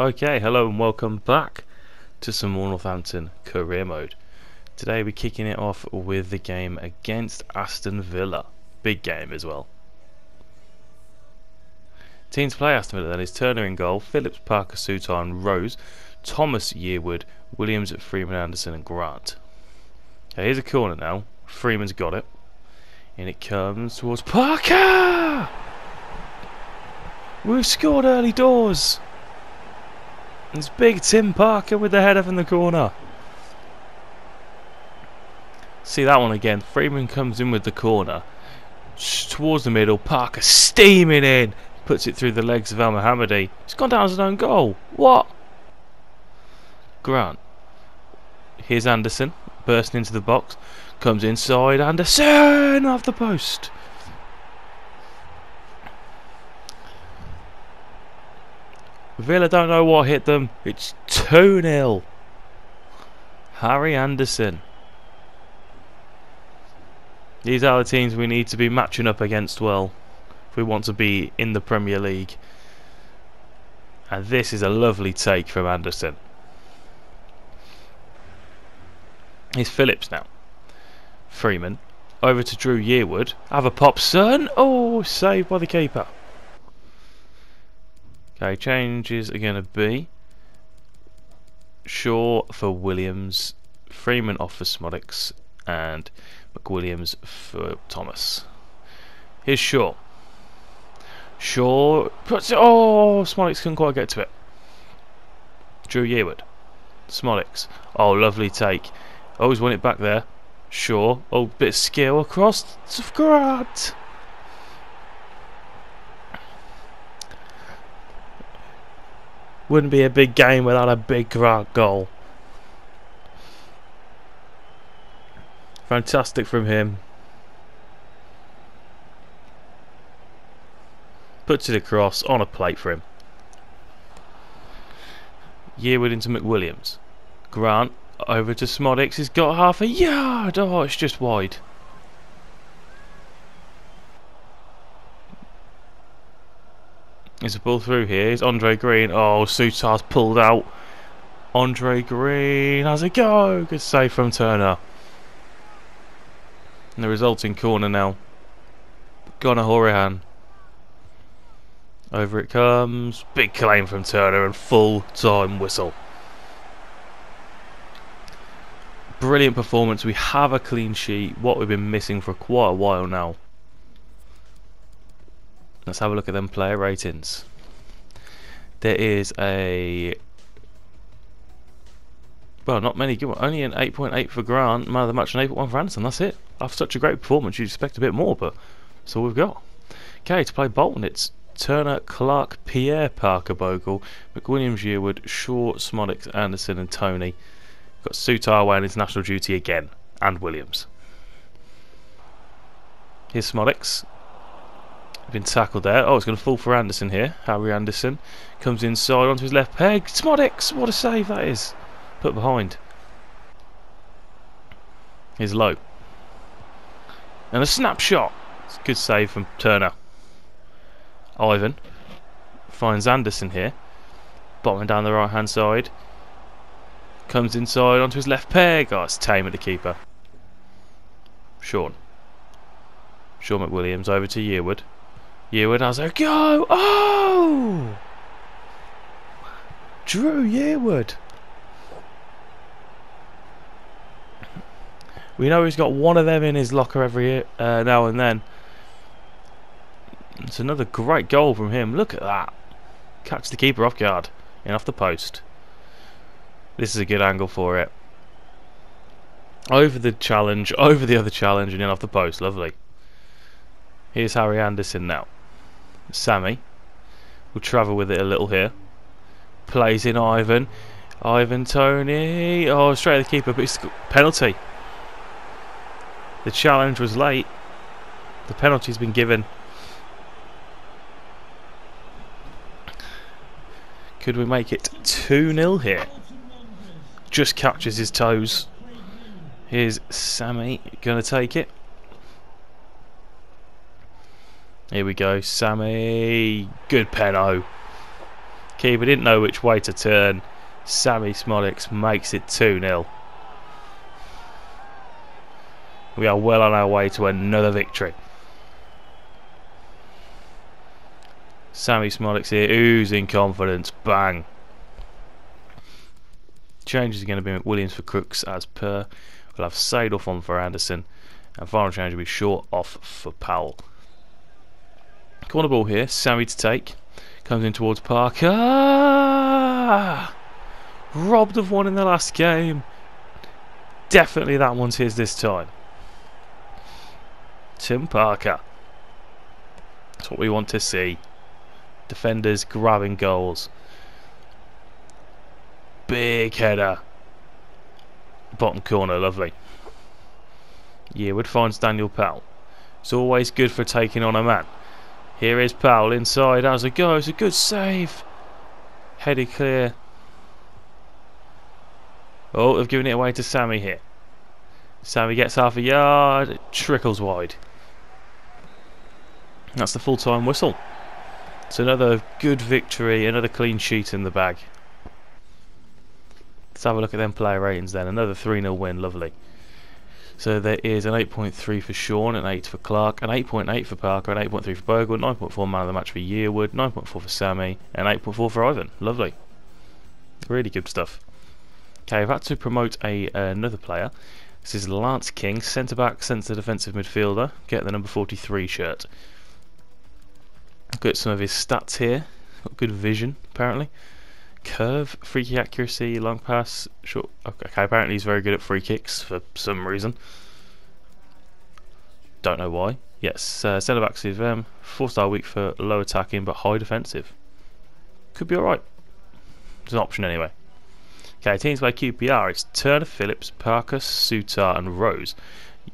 Okay, hello and welcome back to some more Northampton career mode. Today we're kicking it off with the game against Aston Villa. Big game as well. Teams play Aston Villa then is Turner in goal, Phillips, Parker, Souttar and Rose, Thomas, Yearwood, Williams, Freeman, Anderson and Grant. Okay, here's a corner now. Freeman's got it. And it comes towards Parker! We've scored early doors! It's big Tim Parker with the header from the corner. See that one again. Freeman comes in with the corner. Towards the middle. Parker steaming in. Puts it through the legs of Elmohamady. He's gone down as an own goal. What? Grant. Here's Anderson. Bursting into the box. Comes inside. Anderson off the post. Villa don't know what hit them. It's 2 0. Harry Anderson. These are the teams we need to be matching up against well if we want to be in the Premier League. And this is a lovely take from Anderson. Here's Phillips now. Freeman. Over to Drew Yearwood. Have a pop, son. Oh, saved by the keeper. Okay, changes are going to be Shaw for Williams, Freeman off for Szmodics, and McWilliams for Thomas. Here's Shaw. Shaw puts it. Oh, Szmodics couldn't quite get to it. Drew Yearwood. Szmodics. Oh, lovely take. Always won it back there. Shaw. Oh, bit of skill across. Grant. Wouldn't be a big game without a big Grant goal. Fantastic from him. Puts it across on a plate for him. Yearwood into McWilliams. Grant over to Szmodics. He's got half a yard. Oh, it's just wide. There's a ball through here. It's Andre Green. Oh, Souttar's pulled out. Andre Green has a go. Good save from Turner. And the resulting corner now. Conor Hourihane. Over it comes. Big claim from Turner and full time whistle. Brilliant performance. We have a clean sheet. What we've been missing for quite a while now. Let's have a look at them player ratings. There is a well, not many good ones. Only an 8.8 for Grant, man of the match, an 8.1 for Anderson. That's it. After such a great performance, you'd expect a bit more, but that's all we've got. Okay, to play Bolton, it's Turner, Clark, Pierre, Parker, Bogle, McWilliams, Yearwood, Shaw, Szmodics, Anderson, and Toney. Got away on international duty again, and Williams. Here's Szmodics, been tackled there. Oh, it's going to fall for Anderson here. Harry Anderson comes inside onto his left peg. Szmodics, what a save that is. Put behind. Here's low. And a snapshot. It's a good save from Turner. Ivan finds Anderson here. Bottom down the right hand side. Comes inside onto his left peg. Oh, it's tame at the keeper. Sean. Sean McWilliams over to Yearwood. Yearwood has a go. Oh! Drew Yearwood. We know he's got one of them in his locker every uh, now and then. It's another great goal from him. Look at that. Catch the keeper off guard. In off the post. This is a good angle for it. Over the challenge, over the other challenge, and in off the post. Lovely. Here's Harry Anderson now. Sammy will travel with it a little here. Plays in Ivan. Ivan Toney. Oh, straight at the keeper, but it's penalty. The challenge was late. The penalty's been given. Could we make it 2 0 here? Just catches his toes. Here's Sammy going to take it. Here we go, Sammy. Good penno. Oh. Keeper didn't know which way to turn. Sammy Szmodics makes it 2 0. We are well on our way to another victory. Sammy Szmodics here, oozing confidence. Bang. Changes are going to be McWilliams for Crooks as per. We'll have Seedorf on for Anderson. And final change will be short off for Powell. Corner ball here, Sammy to take. Comes in towards Parker. Ah! Robbed of one in the last game. Definitely that one's his this time. Tim Parker. That's what we want to see. Defenders grabbing goals. Big header. Bottom corner, lovely. Yearwood finds Daniel Powell. It's always good for taking on a man. Here is Powell inside as a go. It's a good save. Headed clear. Oh, they've given it away to Sammy here. Sammy gets half a yard. Trickles wide. That's the full-time whistle. It's another good victory, another clean sheet in the bag. Let's have a look at them player ratings then. Another 3-0 win, lovely. So there is an 8.3 for Sean, an 8 for Clark, an 8.8 for Parker, an 8.3 for Bogle, 9.4 man of the match for Yearwood, 9.4 for Sammy, and 8.4 for Ivan. Lovely. Really good stuff. Okay, I've had to promote a uh, another player. This is Lance King, centre back, centre defensive midfielder. Get the number 43 shirt. Got some of his stats here. Got good vision, apparently. Curve, free kick accuracy, long pass, short. Okay, apparently he's very good at free kicks for some reason. Don't know why. Yes, uh, centre backs is um, four star weak for low attacking but high defensive. Could be alright. It's an option anyway. Okay, teams by QPR. It's Turner, Phillips, Parker, Souttar, and Rose.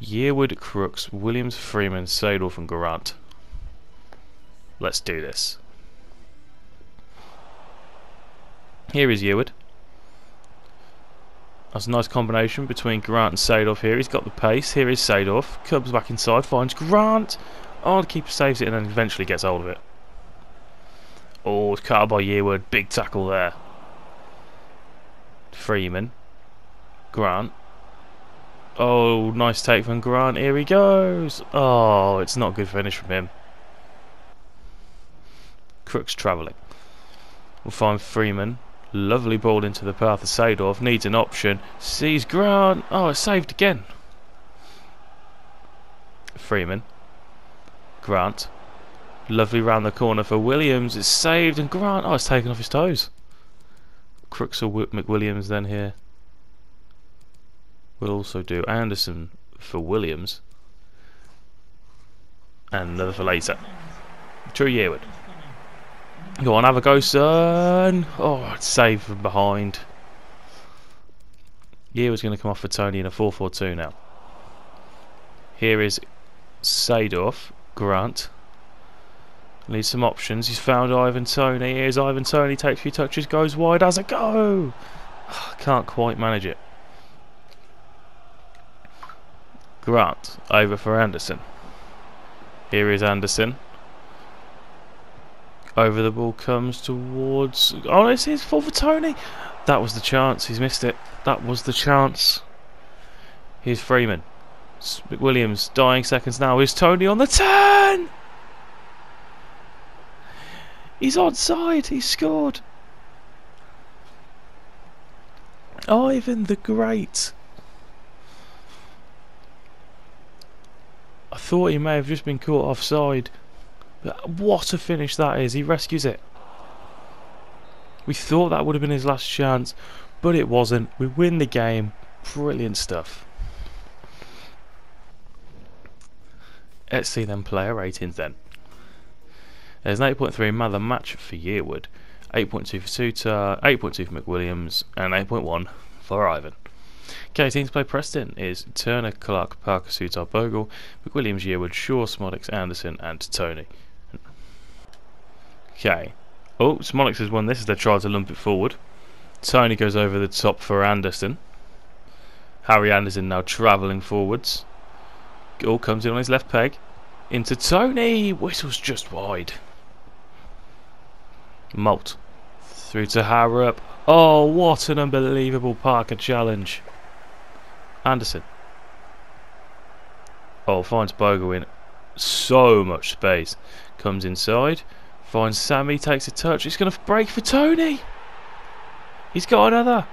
Yearwood, Crooks, Williams, Freeman, Seedorf, and Grant. Let's do this. Here is Yearwood. That's a nice combination between Grant and Seedorf here. He's got the pace. Here is Seedorf. Comes back inside, finds Grant. Oh, the keeper saves it and then eventually gets hold of it. Oh, it's cut by Yearwood. Big tackle there. Freeman. Grant. Oh, nice take from Grant. Here he goes. Oh, it's not a good finish from him. Crooks travelling. We'll find Freeman. Lovely ball into the path of Seedorf. Needs an option. Sees Grant. Oh, it's saved again. Freeman. Grant. Lovely round the corner for Williams. It's saved and Grant. Oh, it's taken off his toes. Crooks or McWilliams then here. We'll also do Anderson for Williams. And another for later. Drew Yearwood. Go on, have a go, son. Oh, save from behind. Yearwood's going to come off for Toney in a 4-4-2 now. Here is Seedorf, Grant. Needs some options. He's found Ivan Toney. Here's Ivan Toney. Takes a few touches, goes wide. Has a go. Ah, can't quite manage it. Grant over for Anderson. Here is Anderson. Over the ball comes towards. Oh, it's his for Toney. That was the chance. He's missed it. That was the chance. Here's Freeman. Williams dying seconds now. Is Toney on the turn? He's onside. He scored. Ivan the Great. I thought he may have just been caught offside. What a finish that is. He rescues it. We thought that would have been his last chance, but it wasn't. We win the game. Brilliant stuff. Let's see them player ratings then. There's an 8.3 man match for Yearwood, 8.2 for Souttar, 8.2 for McWilliams, and 8.1 for Ivan. Okay, teams play Preston is Turner, Clark, Parker, Souttar, Bogle, McWilliams, Yearwood, Shaw, Szmodics, Anderson, and Toney. Okay. Oh, Szmodics has won this as they try to lump it forward. Toney goes over the top for Anderson. Harry Anderson now travelling forwards. All comes in on his left peg. Into Toney. Whistles just wide. Moult. Through to Harrop. Oh, what an unbelievable Parker challenge. Anderson. Oh, finds Bogle in so much space. Comes inside. Finds Sammy, takes a touch. It's going to break for Toney. He's got another.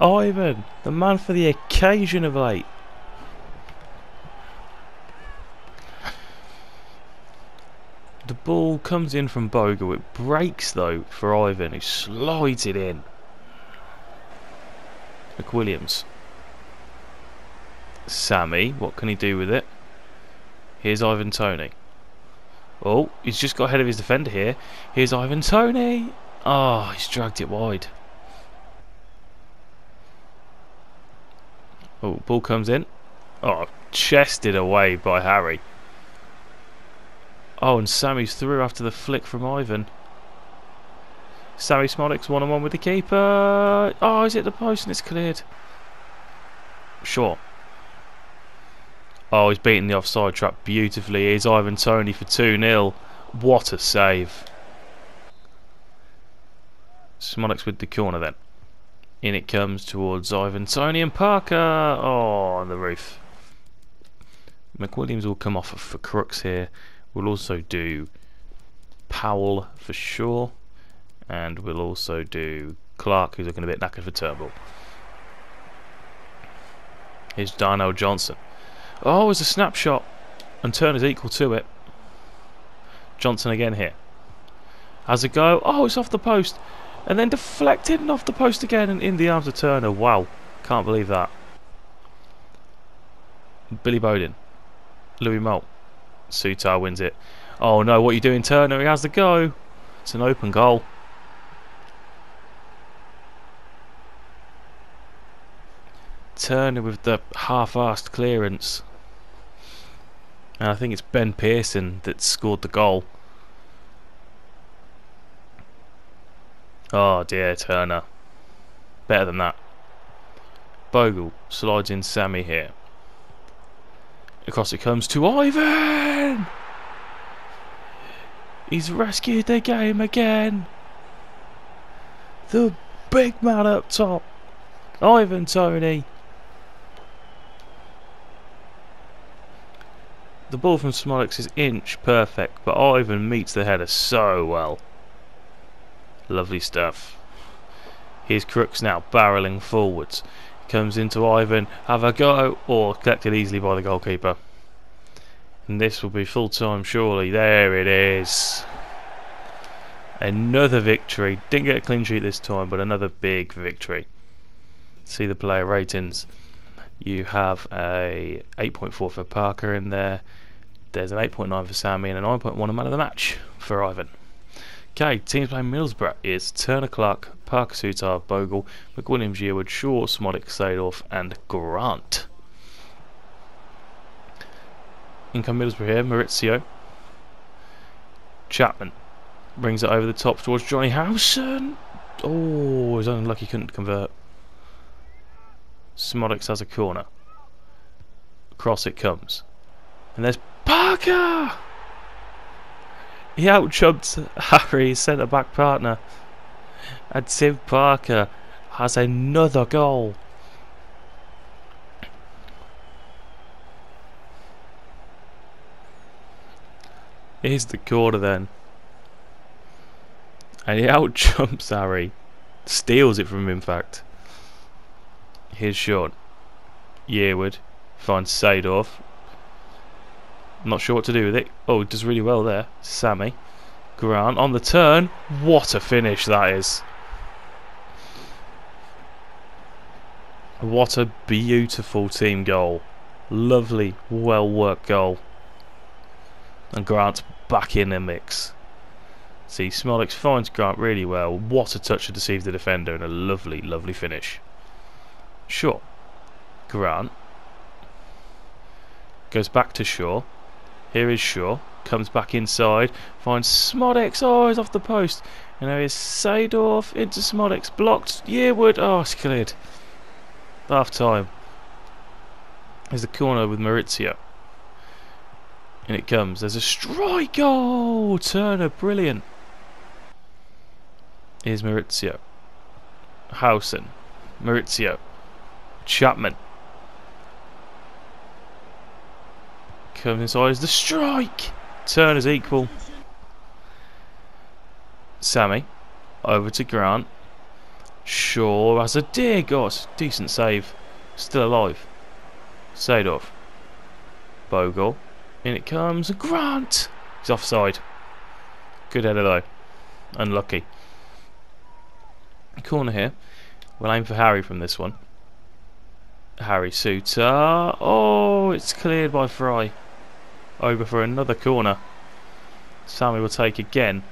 Ivan, the man for the occasion of late. The ball comes in from Bogle. It breaks though for Ivan, who slides it in. McWilliams. Sammy, what can he do with it? Here's Ivan Toney. Oh, he's just got ahead of his defender here. Here's Ivan Toney. Oh, he's dragged it wide. Oh, ball comes in. Oh, chested away by Harry. Oh, and Sammy's through after the flick from Ivan. Sammy Szmodics one on one with the keeper. Oh, is it the post and it's cleared? Sure. Oh, he's beaten the offside trap beautifully. Here's Ivan Toney for 2 0. What a save. Szmodics with the corner then. In it comes towards Ivan Toney and Parker. Oh, on the roof. McWilliams will come off for Crooks here. We'll also do Powell for Shaw. And we'll also do Clark, who's looking a bit knackered for Turnbull. Here's Darnell Johnson. Oh, it's a snapshot. And Turner's equal to it. Johnson again here. Has a go. Oh, it's off the post. And then deflected and off the post again and in the arms of Turner. Wow. Can't believe that. Billy Bodin. Louis Moult. Souttar wins it. Oh no, what are you doing, Turner? He has the go. It's an open goal. Turner with the half-assed clearance. And I think it's Ben Pearson that scored the goal. Oh dear, Turner. Better than that. Bogle slides in Sammy here. Across it comes to Ivan! He's rescued the game again! The big man up top! Ivan Toney! The ball from Szmodics is inch perfect, but Ivan meets the header so well. Lovely stuff. Here's Crooks now barreling forwards. Comes into Ivan, have a go, or collected easily by the goalkeeper. And this will be full time surely. There it is. Another victory. Didn't get a clean sheet this time, but another big victory. See the player ratings. You have a 8.4 for Parker in there. There's an 8.9 for Sammy and a 9.1 a man of the match for Ivan. Okay, teams playing Middlesbrough is Turner Clark, Parker Souttar, Bogle, McWilliams, Yearwood, Shaw, Szmodics, Seedorf, and Grant. Income Middlesbrough here, Maurizio. Chapman brings it over the top towards Johnny Howson. Oh, he's unlucky couldn't convert. Szmodics has a corner. Across it comes. And there's Parker! He outjumped Harry's centre back partner. And Tim Parker has another goal. Here's the corner then. And he outjumps Harry. Steals it from him, in fact. Here's Sean. Yearwood finds Seedorf. Not sure what to do with it. Oh, does really well there. Sammy. Grant on the turn. What a finish that is. What a beautiful team goal. Lovely, well worked goal. And Grant's back in the mix. See, Szmodics finds Grant really well. What a touch to deceive the defender and a lovely, lovely finish. Sure. Grant goes back to Shaw. Here is Shaw. Comes back inside. Finds Szmodics. Oh, he's off the post. And there is Seedorf into Szmodics blocked. Yearwood. Oh, it's cleared. Half time. There's the corner with Maurizio. In it comes. There's a strike. Oh, Turner, brilliant. Here's Maurizio. Howson. Maurizio. Chapman. Comes inside. Is the strike. Turn is equal. Sammy. Over to Grant. Shaw has a dear God. Decent save. Still alive. Seedorf. Bogle. In it comes. Grant. He's offside. Good header though. Unlucky. Corner here. We'll aim for Harry from this one. Harry Souttar. Oh, it's cleared by Fry. Over for another corner. Sammy will take again.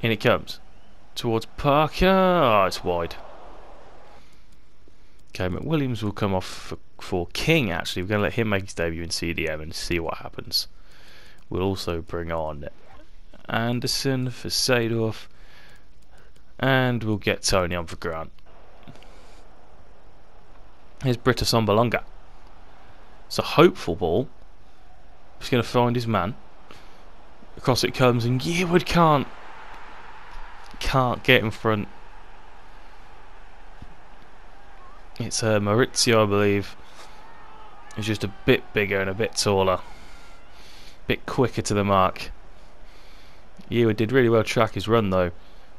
In it comes. Towards Parker. Oh, it's wide. Okay, McWilliams will come off for, for King, actually. We're going to let him make his debut in CDM and see what happens. We'll also bring on Anderson for Seedorf. And we'll get Toney on for Grant. Here's Britt Assombalonga. It's a hopeful ball. He's going to find his man. Across it comes and Yearwood can't can't get in front. It's uh, Maurizio, I believe. He's just a bit bigger and a bit taller. A bit quicker to the mark. Yearwood did really well track his run though.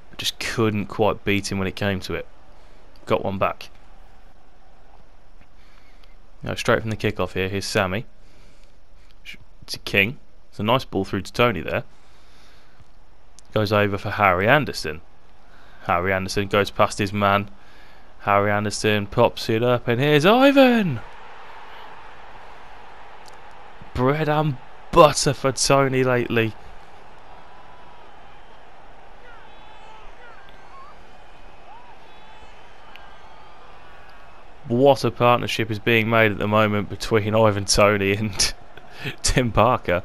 But just couldn't quite beat him when it came to it. Got one back. Now straight from the kickoff here, here's Sammy. To King. It's a nice ball through to Toney there. Goes over for Harry Anderson. Harry Anderson goes past his man. Harry Anderson pops it up and here's Ivan! Bread and butter for Toney lately. What a partnership is being made at the moment between Ivan Toney and Tim Parker,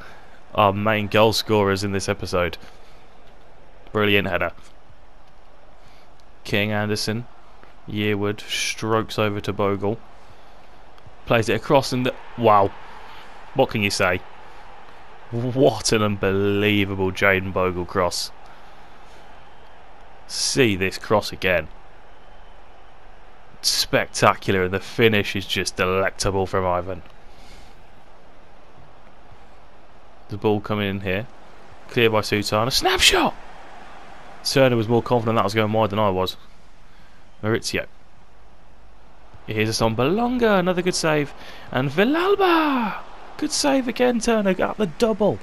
our main goal scorers in this episode. Brilliant header. King Anderson, Yearwood strokes over to Bogle, plays it across and wow, what can you say? What an unbelievable Jayden Bogle cross. See this cross again spectacular and the finish is just delectable from Ivan. The ball coming in here. Clear by Souttar. A snapshot! Turner was more confident that was going wide than I was. Maurizio. Here's Assombalonga. Another good save. And Villalba! Good save again, Turner. Got the double.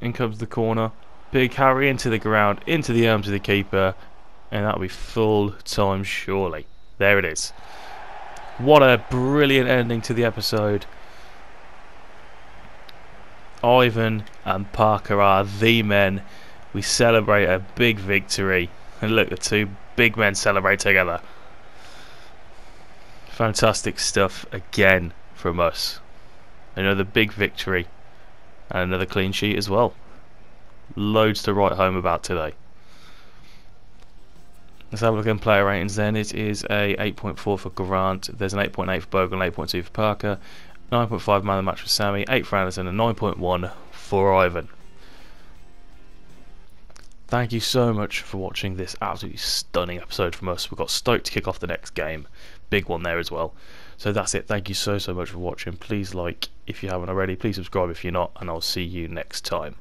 In comes the corner. Big Harry into the ground, into the arms of the keeper, and that'll be full time surely. There it is. What a brilliant ending to the episode. Ivan and Parker are the men. We celebrate a big victory. And look, the two big men celebrate together. Fantastic stuff again from us. Another big victory. And another clean sheet as well. Loads to write home about today. Let's have a look at player ratings then. It is a 8.4 for Grant, there's an 8.8 for Bogle, an 8.2 for Parker, 9.5 man of the match for Sammy, 8 for Anderson, and 9.1 for Ivan. Thank you so much for watching this absolutely stunning episode from us. We've got stoked to kick off the next game. Big one there as well. So that's it. Thank you so, so much for watching. Please like if you haven't already. Please subscribe if you're not. And I'll see you next time.